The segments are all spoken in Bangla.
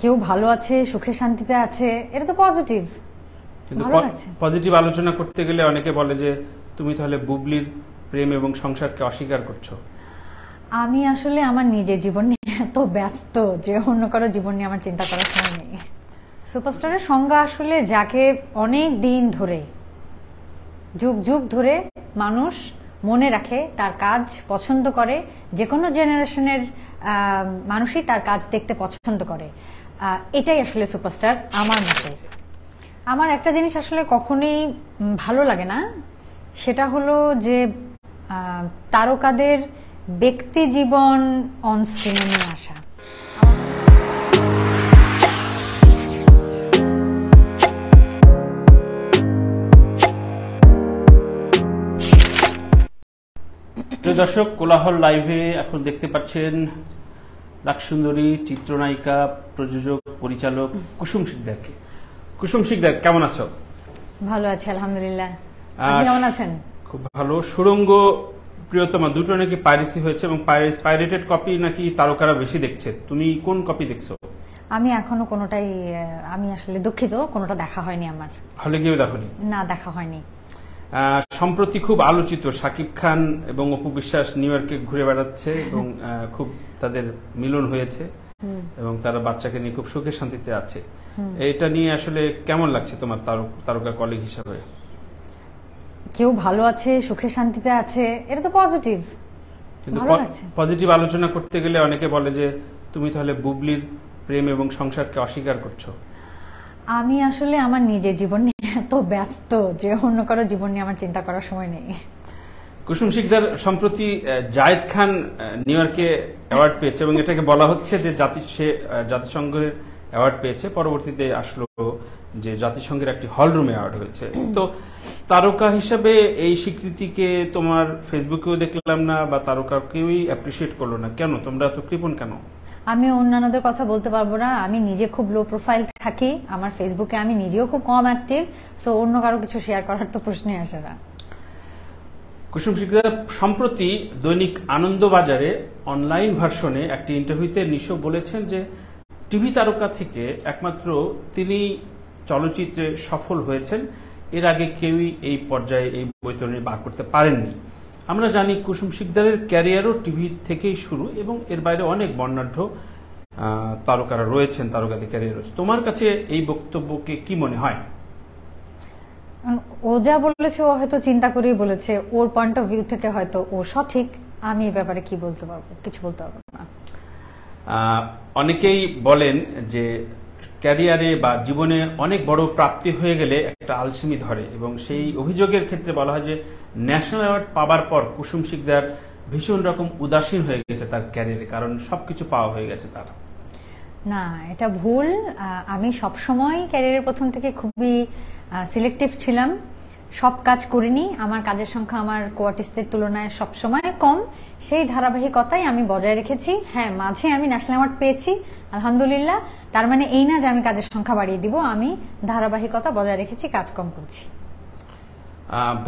কেউ ভালো আছে সুখে শান্তিতে আছে এটা তো পজিটিভ কিন্তু ভালো লাগছে। পজিটিভ আলোচনা করতে গেলে অনেকে বলে যে তুমি তাহলে বুবলির প্রেম এবং সংসারকে অস্বীকার করছ। আমি আসলে আমার নিজের জীবন নিয়ে এত ব্যস্ত যে অন্য কারও জীবন নিয়ে আমার চিন্তা করার সময় নেই। সুপারস্টারের সংজ্ঞা আসলে যাকে অনেক দিন ধরে যুগ যুগ ধরে মানুষ মনে রাখে তার কাজ পছন্দ করে যে কোনো জেনারেশনের মানুষই তার কাজ দেখতে পছন্দ করে। এটাই আসলে সুপারস্টার আমার মতে। আমার একটা জিনিস আসলে কখনোই ভালো লাগে না, সেটা হলো যে তারকাদের ব্যক্তি জীবন অন স্ক্রিনে নিয়ে আসা। দর্শক, কোলাহল লাইভে এখন দেখতে পাচ্ছেন লাকসুন্দরী চিত্রনায়িকা প্রযোজক পরিচালক কুসুম শিকদারকে। কুসুম শিকদার কেমন আছো? ভালো আছে আলহামদুলিল্লাহ। কেমন আছেন? খুব ভালো। সুরঙ্গ প্রিয়তমা দুটো নাকি পাইরেসি হয়েছে এবং পাইরেটেড কপি নাকি তারকারা বেশি দেখছে? তুমি কোন কপি দেখছ? আমি এখনও কোনোটাই আমি আসলে দুঃখিত কোনোটা দেখা হয়নি আমার। হলে গিয়ে দেখনি? না দেখা হয়নি। সম্প্রতি খুব আলোচিত শাকিব খান এবং অপু বিশ্বাস নিউ ইয়র্কে ঘুরে বেড়াচ্ছে এবং খুব তাদের মিলন হয়েছে এবং তারা বাচ্চাকে নিয়ে খুব সুখে শান্তিতে আছে। এটা নিয়ে আসলে কেমন লাগছে তোমার তারকা কলিগ হিসাবে? কেউ ভালো আছে সুখে শান্তিতে আছে এটা তো পজিটিভ কিন্তু। পজিটিভ আলোচনা করতে গেলে অনেকে বলে যে তুমি তাহলে বুবলির প্রেম এবং সংসারকে অস্বীকার করছ। আমি আসলে আমার নিজের জীবন নিয়ে এত ব্যস্ত যে অন্য কারও জীবন নিয়ে আমার চিন্তা করার সময় নেই। কুসুম শিকদার, সম্প্রতি জায়েদ খান নিউ ইয়র্কে অ্যাওয়ার্ড পেয়েছে এবং এটাকে বলা হচ্ছে যে জাতিসংঘের অ্যাওয়ার্ড পেয়েছে। পরবর্তীতে আসলো যে জাতিসংঘের একটি হল রুমে অ্যাওয়ার্ড হয়েছে। তো তারকা হিসাবে এই স্বীকৃতিকে তোমার ফেসবুকেও দেখলাম না বা তারকা কেউই অ্যাপ্রিসিয়েট করল না। কেন? তোমরা এত কৃপণ কেন? আমি অন্যান্যদের কথা বলতে পারব না। আমি নিজে খুব লো প্রোফাইল থাকি। আমার ফেসবুকে আমি নিজেও খুব কম অ্যাক্টিভ সো অন্য কারও কিছু শেয়ার করার তো প্রশ্নই আসে না। কুসুম শিকদার, সম্প্রতি দৈনিক আনন্দবাজারে অনলাইন ভার্সনে একটি ইন্টারভিউতে নিশো বলেছেন যে, টিভি তারকা থেকে একমাত্র তিনি চলচ্চিত্রে সফল হয়েছেন। এর আগে কেউই এই পর্যায়ে এই বৈতরণী বার করতে পারেননি। আমরা জানি কুসুম শিকদারের ক্যারিয়ারও টিভি থেকেই শুরু এবং এর বাইরে অনেক বর্ণাঢ্য তারকারা রয়েছেন তারকাদের ক্যারিয়ার রয়েছে। তোমার কাছে এই বক্তব্যকে কি মনে হয়? ও যা বলেছে ও হয়তো চিন্তা করেই বলেছে ওর পয়েন্ট অফ ভিউ থেকে হয়তো ও সঠিক। আমি এ ব্যাপারে কি বলতে পারব? কিছু বলতে পারব না। অনেকেই বলেন যে ক্যারিয়ারে বা জীবনে অনেক বড় প্রাপ্তি হয়ে গেলে একটা আলসেমি ধরে এবং সেই অভিযোগের ক্ষেত্রে বলা হয় যে ন্যাশনাল অ্যাওয়ার্ড পাবার পর কুসুম শিকদার ভীষণ রকম উদাসীন হয়ে গেছে তার ক্যারিয়ারে, কারণ সবকিছু পাওয়া হয়ে গেছে তার। না, এটা ভুল। আমি সবসময় ক্যারিয়ারের প্রথম থেকে খুবই সিলেক্টিভ ছিলাম। সব কাজ করিনি। আমার কাজের সংখ্যা আমার কোয়ার্টিস্টের তুলনায় সবসময় কম। সেই ধারাবাহিকতাই আমি বজায় রেখেছি। হ্যাঁ মাঝে আমি ন্যাশনাল অ্যাওয়ার্ড পেয়েছি, আলহামদুলিল্লাহ। তার মানে এই না যে আমি কাজের সংখ্যা বাড়িয়ে দিব, আমি ধারাবাহিকতা বজায় রেখেছি, কাজ কম করছি।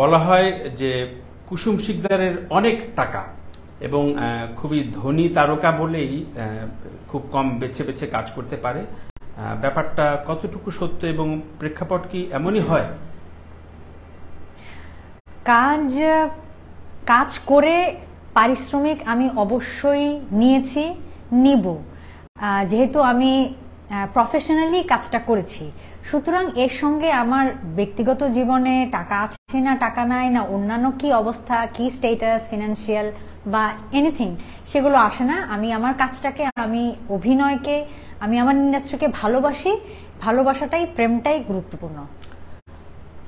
বলা হয় যে কুসুম শিকদারের অনেক টাকা এবং খুবই ধনী তারকা বলেই খুব কম বেছে বেছে কাজ করতে পারে। ব্যাপারটা কতটুকু সত্য এবং প্রেক্ষাপট কি এমনই হয়? কাজ কাজ করে পারিশ্রমিক আমি অবশ্যই নিয়েছি, নিব। যেহেতু আমি প্রফেশনালি কাজটা করেছি। সুতরাং এর সঙ্গে আমার ব্যক্তিগত জীবনে টাকা আছে না টাকা নাই, না অন্যান্য কি অবস্থা, কি স্টেটাস ফিনান্সিয়াল বা এনিথিং সেগুলো আসে না। আমি আমার কাজটাকে, আমি অভিনয়কে, আমি আমার ইন্ডাস্ট্রিকে ভালোবাসি। ভালোবাসাটাই, প্রেমটাই গুরুত্বপূর্ণ।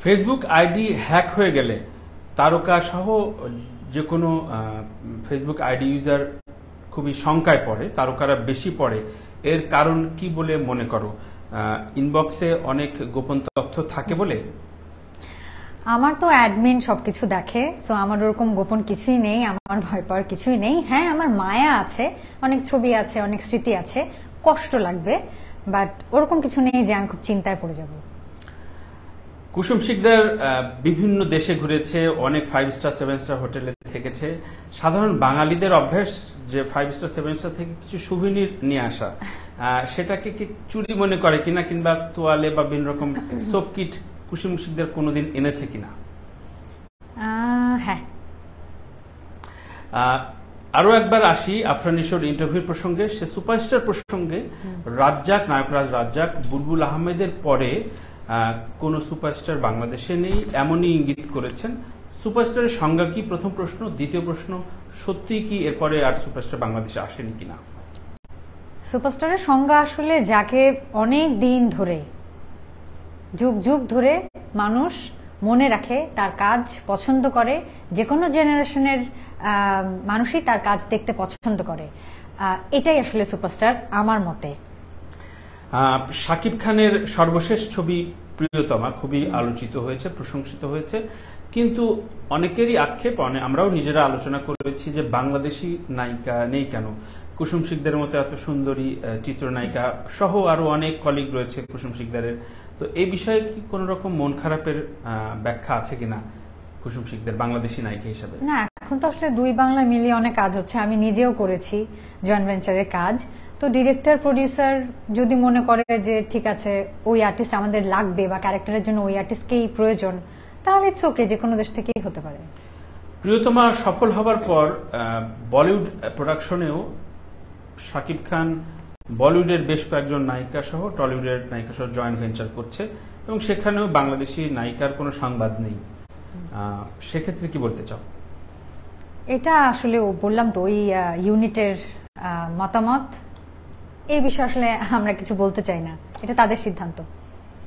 ফেসবুক আইডি হ্যাক হয়ে গেলে তারকা সহ যে কোনো ফেসবুক আইডি ইউজার খুবই শঙ্কায় পড়ে, তারকারা বেশি পড়ে। এর কারণ কি বলে মনে করো? ইনবক্সে অনেক গোপন তথ্য থাকে বলে? আমার তো অ্যাডমিন সবকিছু দেখে সো আমার ওরকম গোপন কিছুই নেই, আমার ভয় পাওয়ার কিছুই নেই। হ্যাঁ আমার মায়া আছে, অনেক ছবি আছে, অনেক স্মৃতি আছে, কষ্ট লাগবে বাট ওরকম কিছু নেই যে আমি খুব চিন্তায় পড়ে যাব। কুসুম শিকদার বিভিন্ন দেশে ঘুরেছে অনেক ফাইভ স্টার সেভেন স্টার হোটেলে থেকেছে। সাধারণ বাঙালিদের অভ্যাস যে ফাইভ স্টার সেভেন স্টার থেকে কিছু সুভিনির নিয়ে আসা সেটাকে কি চুরি মনে করে কিনা কিংবা তোয়ালে বা বিভিন্ন রকম সোপ কিট কুসুম শিকদার কোনোদিন এনেছে কিনা? হ্যাঁ। আরও একবার আসি আফরানিশোর ইন্টারভিউ প্রসঙ্গে। সে সুপারস্টার প্রসঙ্গে রাজ্জাক নায়করাজ রাজ্জাক বুলবুল আহমেদের পরে কোনো সুপারস্টার বাংলাদেশে নেই, এমনই ইঙ্গিত করেছেন। সুপারস্টারের সংজ্ঞা কি? প্রথম প্রশ্ন। দ্বিতীয় প্রশ্ন সত্যি কি এরপরে আর সুপারস্টার বাংলাদেশে আসেনি কিনা? সুপারস্টারের সংজ্ঞা আসলে যাকে অনেক দিন ধরে, যুগ যুগ ধরে মানুষ মনে রাখে, তার কাজ পছন্দ করে, যে কোনো জেনারেশনের মানুষই তার কাজ দেখতে পছন্দ করে। এটাই আসলে সুপারস্টার আমার মতে। শাকিব খানের সর্বশেষ ছবি প্রিয়তমা খুবই আলোচিত হয়েছে, প্রশংসিত হয়েছে। কিন্তু অনেকেরই আক্ষেপ আমরাও নিজেরা আলোচনা করেছি যে বাংলাদেশি নায়িকা নেই কেন? কুসুম শিকদারের মতো এত সুন্দরী চিত্রনায়িকা সহ আরও অনেক কলিগ রয়েছে কুসুম শিকদারের। তো এই বিষয়ে কি কোনো রকম মন খারাপের ব্যাখ্যা আছে কিনা কুসুম শিকদার বাংলাদেশি নায়িকা হিসাবে? না, এখন তো আসলে দুই বাংলা মিলিয়ে অনেক কাজ হচ্ছে। আমি নিজেও করেছি জয়েন্ট ভেঞ্চারের কাজ। তো ডিরেক্টর প্রডিউসার যদি মনে করে যে ঠিক আছে ওই আর্টিস্ট আমাদের লাগবে বা ক্যারেক্টারের জন্য ওই আর্টিস্টকেই প্রয়োজন তাহলে ইটস ওকে যে কোনো দেশ থেকেই হতে পারে। প্রিয়তমা সফল হবার পর বলিউড প্রোডাকশনেও শাকিব খান বলিউডের বেশ কয়েকজন নায়িকা সহ টলিউডের নায়িকা সহ জয়েন্ট ভেঞ্চার করছে এবং সেখানেও বাংলাদেশি নায়িকার কোনো সংবাদ নেই। সেক্ষেত্রে কি বলতে চাও? এটা আসলে বললাম তো ওই ইউনিটের মতামত। এই বিষয়ে আসলে আমরা কিছু বলতে চাই না। এটা তাদের সিদ্ধান্ত।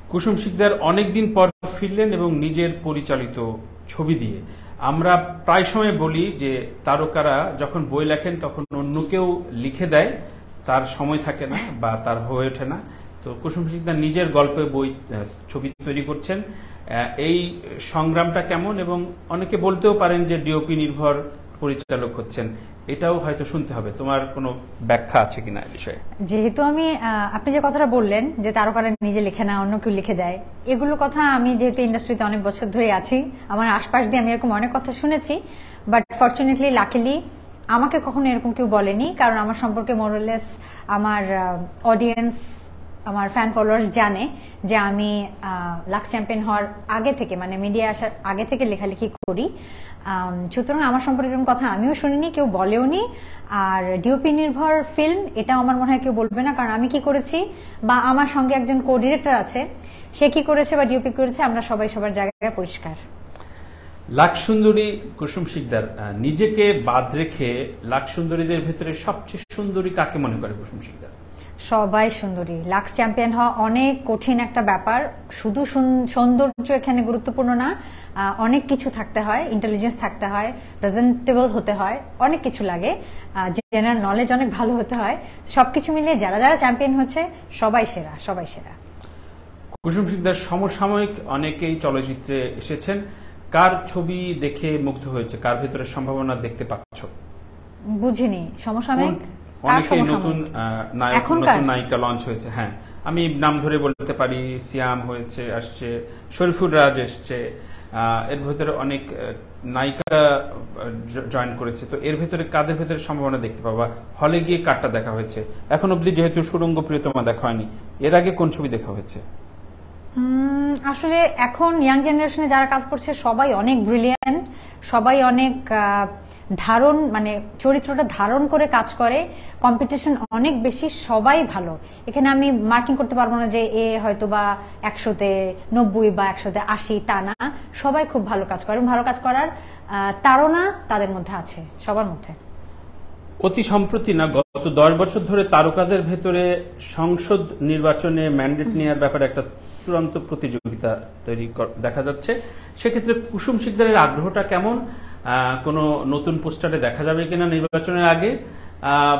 কুসুম শিকদার অনেকদিন পর ফিরলেন এবং নিজের পরিচালিত ছবি দিয়ে। আমরা প্রায় সময় বলি যে, তারকারা যখন বই লেখেন তখন অন্য কেউ লিখে দেয়। তার সময় থাকে না বা তার হয়ে ওঠে না। তো কুসুম শিকদার নিজের গল্পে বই ছবি তৈরি করছেন। এই সংগ্রামটা কেমন? এবং অনেকে বলতেও পারেন যে ডিওপি নির্ভর পরিচালক হচ্ছেন, এটাও হয়তো শুনতে হবে। তোমার কোনো ব্যাখ্যা আছে কিনা এই বিষয়ে? যেহেতু আমি আপনি যে কথাটা বললেন, যে তারকারা নিজে লিখে না, অন্য কেউ লিখে দেয় এগুলোর কথা আমি যেহেতু ইন্ডাস্ট্রিতে অনেক বছর ধরে আছি, আমার আশপাশ দিয়ে আমি এরকম অনেক কথা শুনেছি বাট ফর্চুনেটলি লাকিলি আমাকে কখনো এরকম কেউ বলেনি, কারণ আমার সম্পর্কে মোরলেস আমার অডিয়েন্স আমার ফ্যান ফলোয়ার্স জানে যে আমি লাক্স চ্যাম্পিয়ন হওয়ার আগে থেকে মানে মিডিয়া আসার আগে থেকে লেখালেখি করি। সুতরাং আমার সম্পর্কে এরকম কথা আমিও শুনিনি, কেউ বলেও নি। আর ডিওপি নির্ভর ফিল্ম এটাও আমার মনে হয় কেউ বলবে না, কারণ আমি কি করেছি, বা আমার সঙ্গে একজন কো ডিরেক্টর আছে, সে কি করেছে বা ডিওপি করেছে, আমরা সবাই সবার জায়গায় পরিষ্কার। লাখ সুন্দরী কুসুম শিকদার নিজেকে বাদ রেখে লাখ সুন্দরীদের ভেতরে সবচেয়ে সুন্দরী কাকে মনে করে কুসুম শিকদার? সবাই সুন্দরী। লাক্স চ্যাম্পিয়ন হওয়া অনেক কঠিন একটা ব্যাপার। শুধু সুন- সৌন্দর্য এখানে গুরুত্বপূর্ণ না অনেক কিছু থাকতে হয় ইন্টেলিজেন্স থাকতে হয় প্রেজেন্টেবল হতে হয় অনেক কিছু লাগে। জেনারেল নলেজ অনেক ভালো হতে হয়। সবকিছু মিলিয়ে যারা যারা চ্যাম্পিয়ন হচ্ছে সবাই সেরা সবাই সেরা। কুসুম শিকদার সমসাময়িক অনেকেই চলচ্চিত্রে এসেছেন। কার ছবি দেখে মুগ্ধ হয়েছে? কার ভেতরে সম্ভাবনা দেখতে পাচ্ছ? বুঝিনি। সমসাময়িক? অনেকেই নতুন? নায়ক নতুন নায়িকা লঞ্চ হয়েছে হ্যাঁ। আমি নাম ধরে বলতে পারি সিয়াম হয়েছে আসছে শরীফুল রাজ এসছে আহ, এর ভেতরে অনেক নায়িকা জয়েন করেছে। তো এর ভেতরে কাদের ভেতরে সম্ভাবনা দেখতে পাবা? হলে গিয়ে কারটা দেখা হয়েছে? এখন অব্দি যেহেতু সুরঙ্গ প্রিয়তমা দেখা হয়নি এর আগে কোন ছবি দেখা হয়েছে? আসলে এখন ইয়াং জেনারেশনে যারা কাজ করছে, সবাই অনেক ব্রিলিয়ান্ট সবাই অনেক ধারণ মানে চরিত্রটা ধারণ করে কাজ করে কম্পিটিশন অনেক বেশি, সবাই ভালো। এখানে আমি মার্কিং করতে পারব না যে এ হয়তো বা একশোতে নব্বই বা একশোতে আশি, তা না। সবাই খুব ভালো কাজ করে ভালো কাজ করার তাড়না তাদের মধ্যে আছে, সবার মধ্যে। অতি সম্প্রতি না, গত দশ বছর ধরে তারকাদের ভেতরে সংসদ নির্বাচনে ম্যান্ডেট নেওয়ার ব্যাপারে একটা চূড়ান্ত প্রতিযোগিতা তৈরি দেখা যাচ্ছে। সেক্ষেত্রে কুসুম শিকদারের আগ্রহটা কেমন? কোনো নতুন পোস্টারে দেখা যাবে কিনা নির্বাচনের আগে?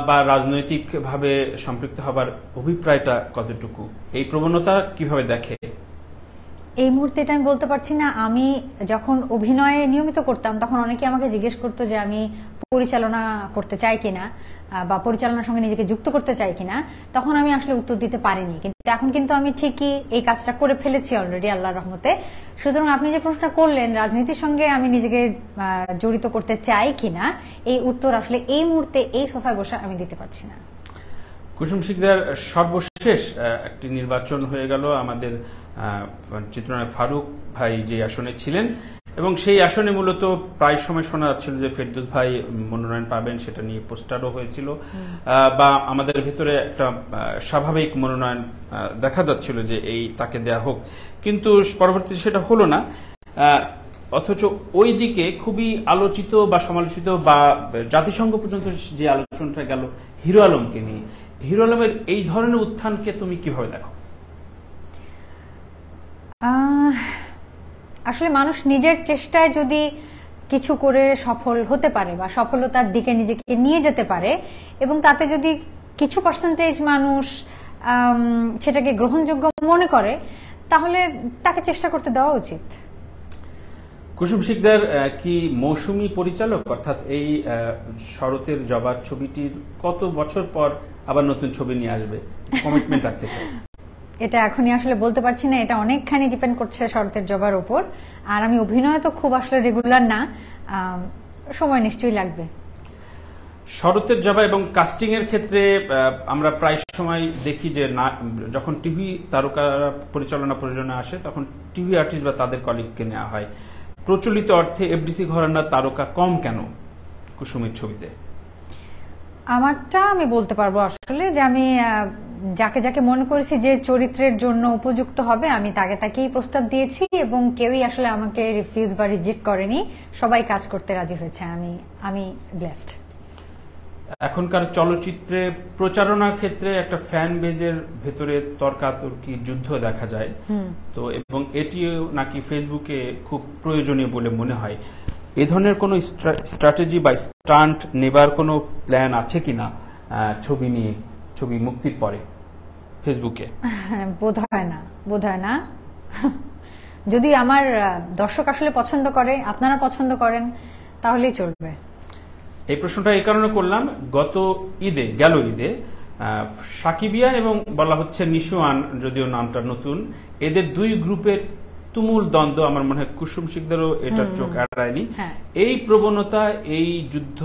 বা রাজনৈতিকভাবে সম্পৃক্ত হবার অভিপ্রায়টা কতটুকু? এই প্রবণতা কীভাবে দেখে? এই মুহূর্তে এটা আমি বলতে পারছি না, আমি যখন অভিনয়ে নিয়মিত করতাম, তখন অনেকে আমাকে জিজ্ঞেস করতো যে আমি পরিচালনা করতে চাই কিনা বা পরিচালনার সঙ্গে নিজেকে যুক্ত করতে চাই কিনা, তখন আমি আসলে উত্তর দিতে পারিনি। কিন্তু এখন কিন্তু আমি ঠিকই এই কাজটা করে ফেলেছি অলরেডি আল্লাহ রহমতে। সুতরাং আপনি যে প্রশ্নটা করলেন, রাজনীতির সঙ্গে আমি নিজেকে জড়িত করতে চাই কিনা, এই উত্তর আসলে এই মুহূর্তে এই সোফায় বসে আমি দিতে পারছি না। কুসুম শিকদার সর্বশেষ একটি নির্বাচন হয়ে গেল আমাদের চিত্রনায়ক ফারুক ভাই যে আসনে ছিলেন। এবং সেই আসনে মূলত প্রায় সময় শোনা যাচ্ছিল যে ফেরদুস ভাই মনোনয়ন পাবেন সেটা নিয়ে পোস্টারও হয়েছিল। বা আমাদের ভিতরে একটা স্বাভাবিক মনোনয়ন দেখা যাচ্ছিল যে এই তাকে দেয়া হোক। কিন্তু পরবর্তীতে সেটা হলো না। অথচ ওই দিকে খুবই আলোচিত বা সমালোচিত বা জাতিসংঘ পর্যন্ত যে আলোচনাটা গেল, হিরো আলমকে নিয়ে। হিরো আলমের এই ধরনের উত্থানকে তুমি কীভাবে দেখো? আসলে মানুষ নিজের চেষ্টায় যদি কিছু করে সফল হতে পারে বা সফলতার দিকে নিজেকে নিয়ে যেতে পারে এবং তাতে যদি কিছু পার্সেন্টেজ মানুষ সেটাকে গ্রহণযোগ্য মনে করে, তাহলে তাকে চেষ্টা করতে দেওয়া উচিত। কুসুম শিকদার কি মৌসুমী পরিচালক? অর্থাৎ এই শরতের জবার ছবিটির কত বছর পর আবার নতুন ছবি নিয়ে আসবে? কমিটমেন্ট রাখতে চাই। এটা এখনই আসলে বলতে পারছি না এটা অনেকখানি ডিপেন্ড করছে শরতের জবার উপর। আর আমি অভিনয় তো খুব আসলে রেগুলার না সময় নিশ্চয়ই লাগবে। শরতের জবা এবং কাস্টিং এর ক্ষেত্রে আমরা প্রায় সময় দেখি যে না যখন টিভি তারকা পরিচালনা প্রযোজনা আসে তখন টিভি আর্টিস্ট বা তাদের কলিগকে নেওয়া হয়। প্রচলিত অর্থে এফডিসি ঘরানার তারকা কম কেন কুসুমের ছবিতে? আমারটা আমি বলতে পারব আসলে যে আমি যাকে যাকে মনে করেছি যে চরিত্রের জন্য উপযুক্ত হবে, আমি তাকে তাকেই প্রস্তাব দিয়েছি এবং কেউই আসলে আমাকে রিফিউজ বা রিজেক্ট করেনি। সবাই কাজ করতে রাজি হয়েছে। আমি আমি ব্লেসড এখনকার চলচ্চিত্রে প্রচারণার ক্ষেত্রে একটা ফ্যান বেজের ভেতরে তর্কাতর্কি যুদ্ধ দেখা যায়। তো এবং এটিও নাকি ফেসবুকে খুব প্রয়োজনীয় বলে মনে হয়। এ ধরনের কোনো স্ট্র্যাটেজি বা স্টান্ট নেবার কোনো প্ল্যান আছে কিনা ছবি নিয়ে ছবি মুক্তির পরে ফেসবুকে বোধ হয় না বোধ হয় না। যদি আমার দর্শক আসলে পছন্দ করে আপনারা পছন্দ করেন তাহলেই চলবে। এই প্রশ্নটা এই কারণে করলাম গত ঈদে গেল ঈদে সাকিবিয়ান এবং বলা হচ্ছে নিশোয়ান যদিও নামটা নতুন এদের দুই গ্রুপের তুমুল দ্বন্দ্ব আমার মনে হয় কুসুম শিকদারও এটা চোখ এড়ায়নি। হ্যাঁ। এই প্রবণতা এই যুদ্ধ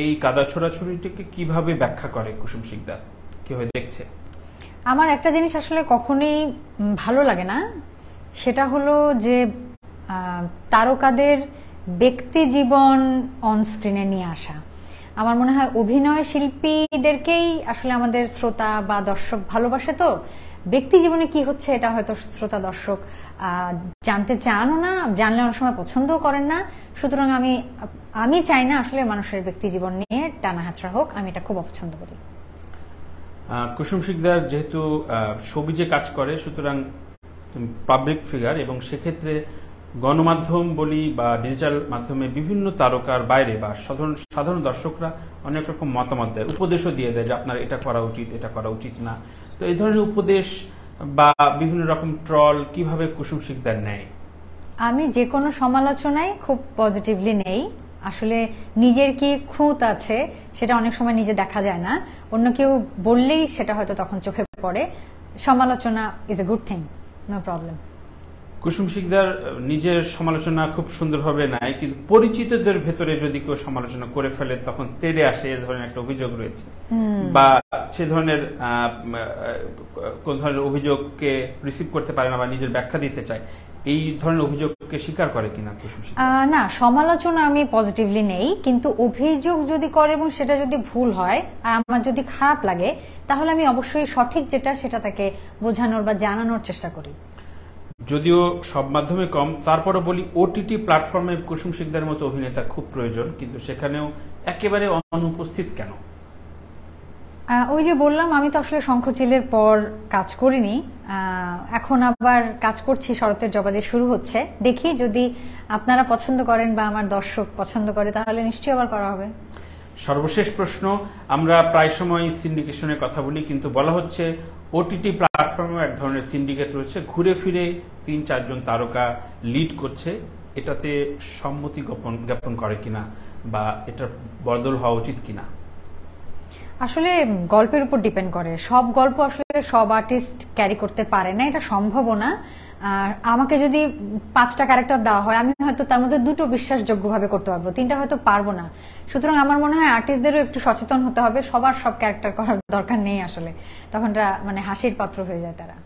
এই কাদা ছোড়াছুড়িটিকে কীভাবে ব্যাখ্যা করে কুসুম শিকদার? কীভাবে দেখছে? আমার একটা জিনিস আসলে কখনোই ভালো লাগে না সেটা হলো যে তারকাদের ব্যক্তি জীবন অন স্ক্রিনে নিয়ে আসা। আমার মনে হয় অভিনয় শিল্পীদেরকেই আসলে আমাদের শ্রোতা বা দর্শক ভালোবাসে তো। ব্যক্তি জীবনে কি হচ্ছে এটা হয়তো শ্রোতা, দর্শক জানতে চানও না, জানলে অনেক সময় পছন্দও করেন না। সুতরাং আমি আমি চাই না আসলে মানুষের ব্যক্তি জীবন নিয়ে টানা হাঁচড়া হোক, আমি এটা খুব অপছন্দ করি। কুসুম শিকদার যেহেতু সবিজে কাজ করে, সুতরাং পাবলিক ফিগার এবং সেক্ষেত্রে গণমাধ্যম বলি বা ডিজিটাল মাধ্যমে বিভিন্ন তারকার বাইরে বা সাধারণ সাধারণ দর্শকরা অনেক রকম মতামত দেয়, উপদেশও দিয়ে দেয় যে আপনার এটা করা উচিত, এটা করা উচিত না। তো এই ধরনের উপদেশ বা বিভিন্ন রকম ট্রল কীভাবে কুসুম শিকদার নেয়? আমি যে কোনো সমালোচনায় খুব পজিটিভলি নেই। আসলে নিজের কি খুঁত আছে সেটা অনেক সময় নিজে দেখা যায় না। অন্য কেউ বললেই সেটা হয়তো তখন চোখে পড়ে। সমালোচনা is a good thing no problem Kusum Sikdar নিজের সমালোচনা খুব সুন্দরভাবে নেয় কিন্তু পরিচিতদের ভেতরে যদি কেউ সমালোচনা করে ফেলে তখন তেড়ে আসে এ ধরনের একটা অভিযোগ রয়েছে। বা সে ধরনের কোন ধরনের অভিযোগকে রিসিভ করতে পারে না বা নিজের ব্যাখ্যা দিতে চায় এই ধরনের অভিযোগকে স্বীকার করে কিনা না সমালোচনা আমি পজিটিভলি নেই কিন্তু অভিযোগ যদি করে এবং সেটা যদি ভুল হয় আর আমার যদি খারাপ লাগে তাহলে আমি অবশ্যই সঠিক যেটা সেটা তাকে বোঝানোর বা জানানোর চেষ্টা করি। যদিও সব মাধ্যমে কম তারপরও বলি ওটিটি প্ল্যাটফর্মে কুসুম শিকদারের মতো অভিনেতা খুব প্রয়োজন কিন্তু সেখানেও একেবারে অনুপস্থিত কেন? ওই যে বললাম আমি তো আসলে শঙ্খচিলের পর কাজ করিনি। এখন আবার কাজ করছি শরতের জবাদে শুরু হচ্ছে। দেখি যদি আপনারা পছন্দ করেন বা আমার দর্শক পছন্দ করে তাহলে নিশ্চয়ই আবার করা হবে। সর্বশেষ প্রশ্ন আমরা প্রায় সময় সিন্ডিকেশনের কথা বলি কিন্তু বলা হচ্ছে ওটিটি প্ল্যাটফর্মে এক ধরনের সিন্ডিকেট রয়েছে। ঘুরে ফিরে তিন, চারজন তারকা লিড করছে। এটাতে সম্মতি গোপন জ্ঞাপন করে কিনা বা এটা বদল হওয়া উচিত কিনা? আসলে গল্পের উপর ডিপেন্ড করে। সব গল্প আসলে সব আর্টিস্ট ক্যারি করতে পারে না, এটা সম্ভবও না। আর আমাকে যদি পাঁচটা ক্যারেক্টার দেওয়া হয়, আমি হয়তো তার মধ্যে দুটো বিশ্বাসযোগ্যভাবে করতে পারব, তিনটা হয়তো পারব না। সুতরাং আমার মনে হয় আর্টিস্টদেরও একটু সচেতন হতে হবে, সবার সব ক্যারেক্টার করার দরকার নেই আসলে। তখনটা মানে হাসির পাত্র হয়ে যায় তারা।